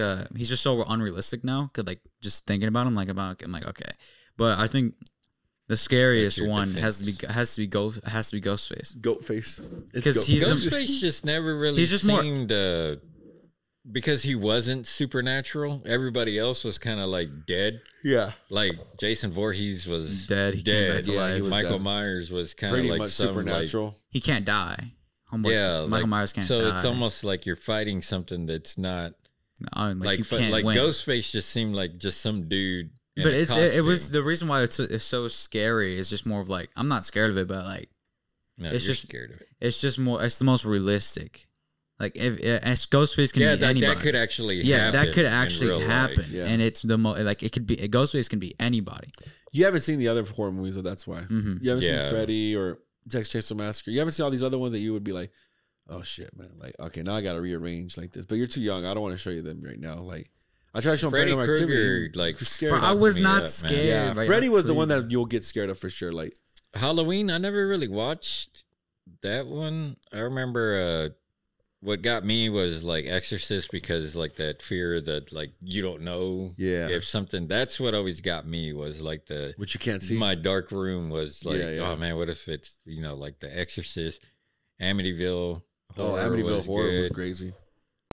uh, he's just so unrealistic now. Cause like just thinking about him, like about I'm like okay, but I think the scariest your one has to be has to be ghost has to be Ghostface. Goat face. It's 'Cause goat- he's Ghostface just never really He's just more- seemed uh, because he wasn't supernatural. Everybody else was kind of like dead. yeah, Like Jason Voorhees was Dead, he came dead. back to Yeah, he life. was Michael dead. Myers was kind of like much some, like- supernatural. He can't die. Homeboy, yeah, Michael like- Myers can't So die. it's almost like you're fighting something that's not Uh, like, like you can't like win. Ghostface just seemed like just some dude. but it's it, it was the reason why it's, it's so scary is just more of like I'm not scared of it, but like no, it's you're just- scared of it. it's just more it's the most realistic. Like if, if Ghostface can Yeah, be that, anybody. that could actually yeah, happen that could actually happen, Yeah. and it's the most like it could be Ghostface can be anybody. You haven't seen the other horror movies, so that's why. Mhm. You haven't Yeah. seen Freddy or Texas Chainsaw Massacre. You haven't seen all these other ones that you would be like, oh shit, man. Like, okay, now I got to rearrange like this. But you're too young. I don't want to show you them right now. Like, I try to show Freddy Paranormal Activity. Krueger, like scared. I was me not up, man. scared. yeah, right Freddy was the one that you'll get scared of for sure. Like, Halloween. I never really watched that one. I remember uh, what got me was like Exorcist because like that fear that like you don't know yeah, if something. That's what always got me was like the which you can't see. my dark room was like Yeah, yeah. oh man, what if it's you know like the Exorcist, Amityville. Oh, Horror Amityville was horror was good. crazy.